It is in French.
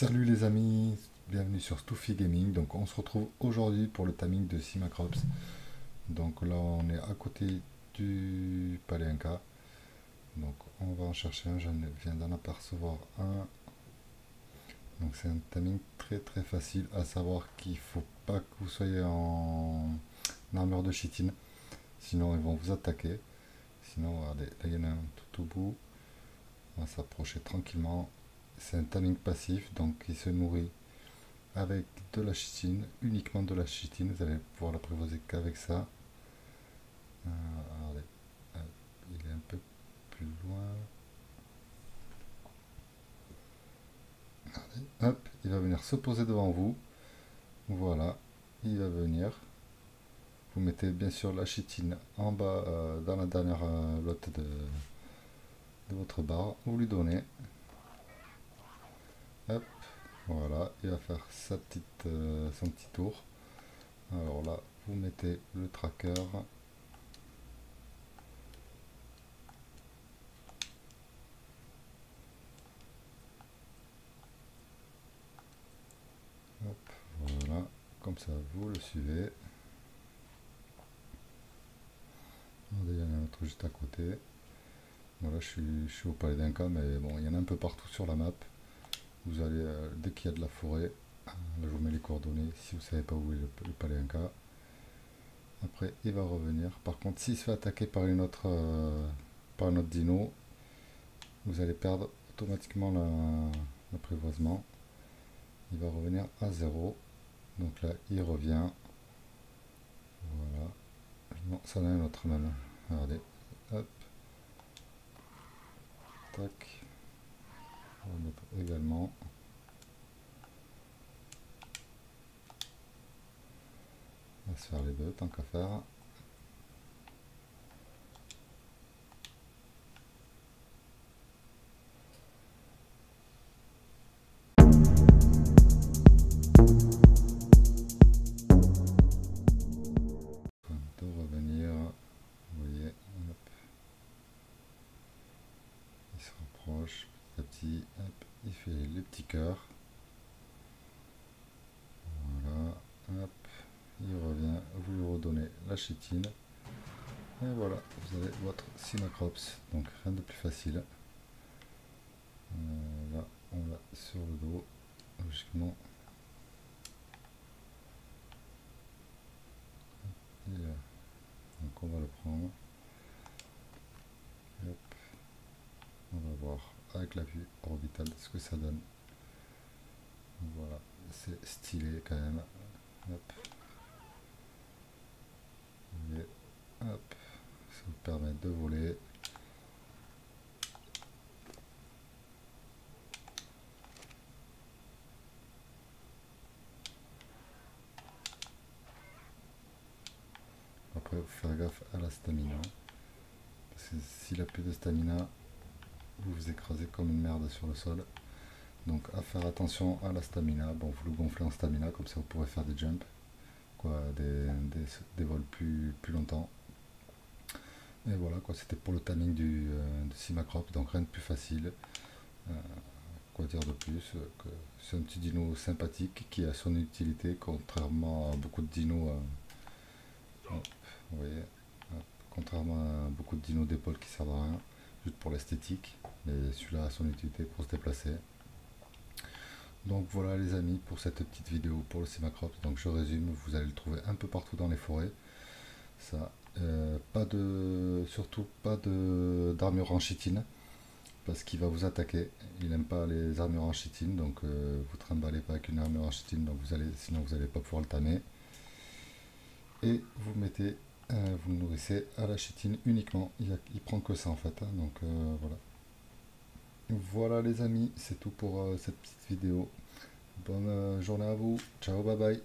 Salut les amis, bienvenue sur Stuffy Gaming. Donc on se retrouve aujourd'hui pour le timing de Simacrops. Donc là on est à côté du Palais Inca. Donc on va en chercher un, je viens d'en apercevoir un. Donc c'est un timing très très facile à savoir qu'il faut pas que vous soyez en armure de chitine. Sinon ils vont vous attaquer. Sinon regardez, là il y en a un tout au bout. On va s'approcher tranquillement c'est un timing passif, donc il se nourrit avec de la chitine, uniquement de la chitine. Vous allez pouvoir l'apprivoiser qu'avec ça. Euh, euh, il est un peu plus loin. hop, il va venir se poser devant vous. Voilà, il va venir. Vous mettez bien sûr la chitine en bas euh, dans la dernière lotte de, de votre barre. Vous lui donnez voilà, il va faire sa petite, euh, son petit tour. Alors là, vous mettez le tracker. voilà, comme ça vous le suivez. Il y en a un autre juste à côté. Voilà, je suis, je suis au palais d'un cas, mais bon, il y en a un peu partout sur la map vous allez, euh, dès qu'il y a de la forêt, là je vous mets les coordonnées si vous savez pas où est le, le. Après, il va revenir. Par contre, s'il se fait attaquer par une autre, euh, par un autre dino, vous allez perdre automatiquement l'apprivoisement. il va revenir à 0. Donc là, il revient. Voilà. Non, ça en a un autre même. Regardez. Hop. Tac également. On va se faire les deux tant qu'à faire. Il fait les petits cœurs. Voilà, il revient, vous lui redonnez la chétine. Et voilà, vous avez votre Simacrops. Donc rien de plus facile. Euh, là, on va sur le dos, logiquement. donc on va le prendre. On va voir la vue orbitale ce que ça donne. Voilà, c'est stylé quand même. Hop. Ça vous permet de voler. Après, faut faire gaffe à la stamina. Parce que s'il a plus de stamina, vous vous écrasez comme une merde sur le sol. Donc à faire attention à la stamina. Bon, vous le gonflez en stamina, comme ça vous pourrez faire des jumps, quoi, des, des, vols plus, plus longtemps. Et voilà, quoi, c'était pour le timing du, euh, Simacrop, donc rien de plus facile. Euh, quoi dire de plus que C'est un petit dino sympathique qui a son utilité, contrairement à beaucoup de dinos. Euh, vous voyez, contrairement à beaucoup de dinos d'épaule qui servent à rien, juste pour l'esthétique mais celui-là a son utilité pour se déplacer. Donc voilà les amis pour cette petite vidéo pour le Simacrops. Donc je résume, vous allez le trouver un peu partout dans les forêts. Ça, euh, pas de, surtout pas de d'armure en chitine parce qu'il va vous attaquer. Il n'aime pas les armures en chitine, donc euh, vous trimballez pas avec une armure en chitine, donc vous allez, sinon vous n'allez pas pouvoir le tamer. Et vous mettez, euh, vous le nourrissez à la chitine uniquement. Il, il prend que ça en fait, hein. donc voilà. Voilà les amis, c'est tout pour euh, cette petite vidéo. Bonne euh, journée à vous. Ciao, bye bye.